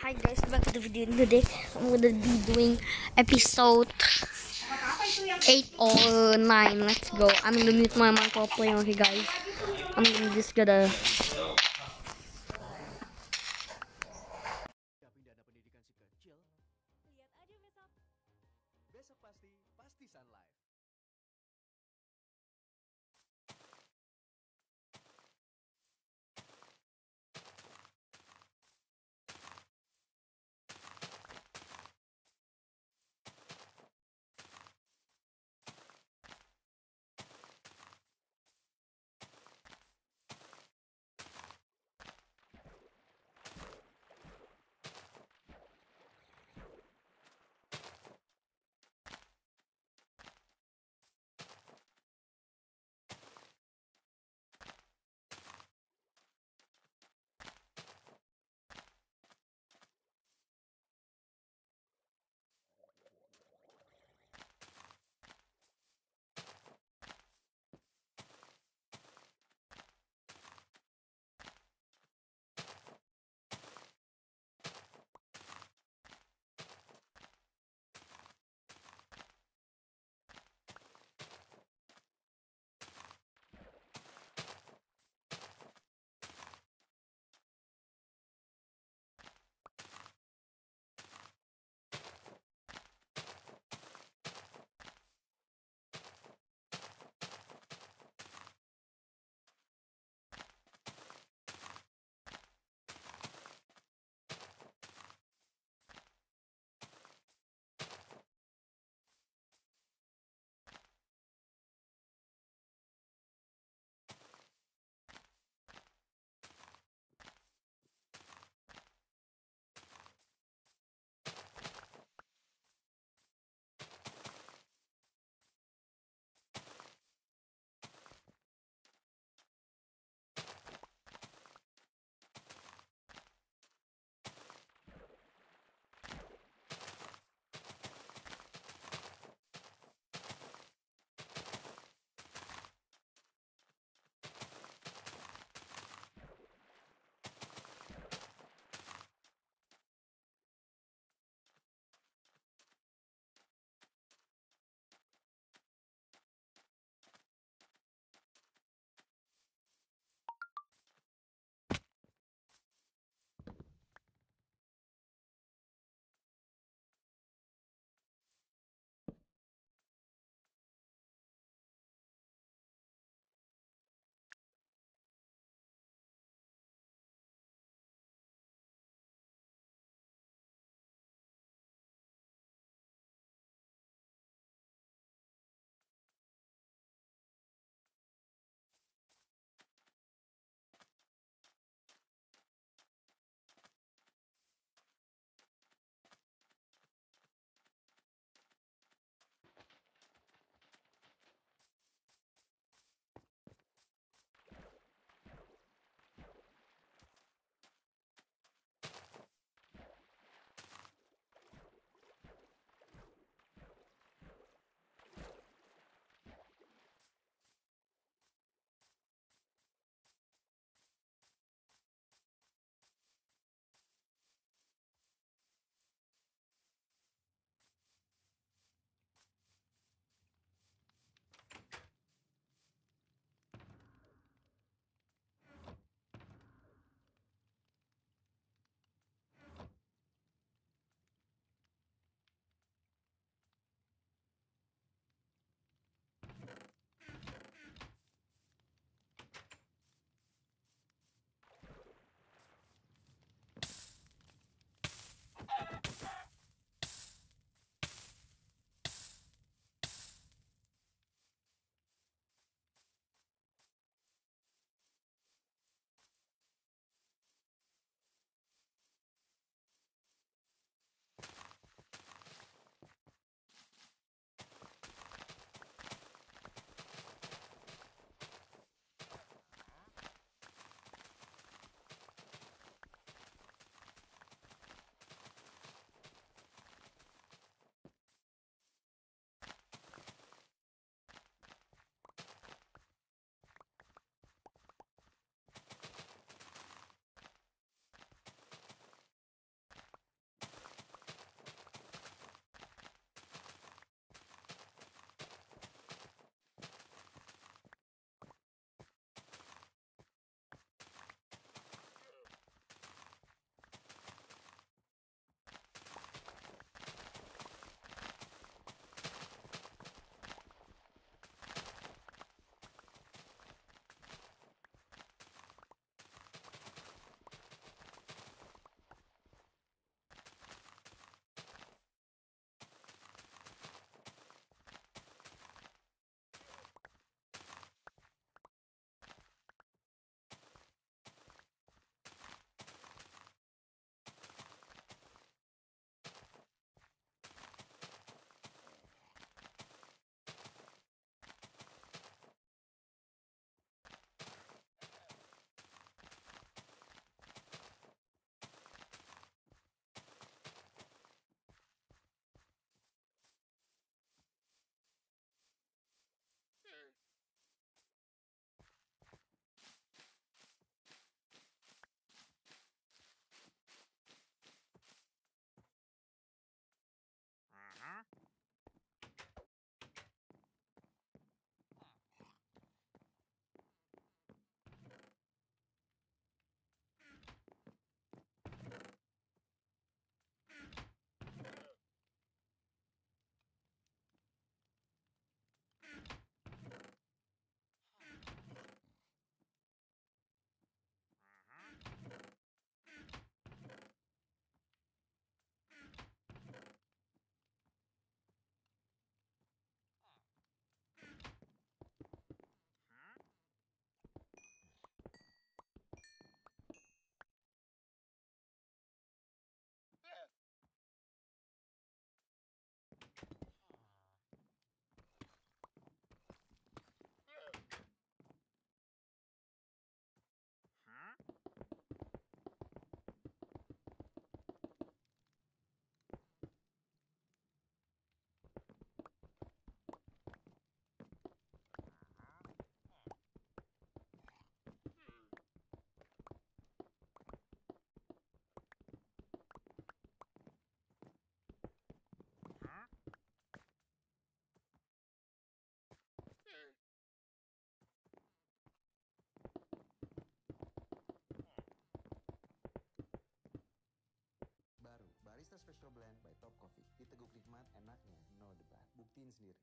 Hi guys, back to the video. Today I'm gonna be doing episode 8 or 9. Let's go. I'm gonna mute my mic while playing, okay guys? I'm gonna just gonna Special Blend by Top Coffee. Diteguk nikmat, enaknya, no debat. Buktiin sendiri.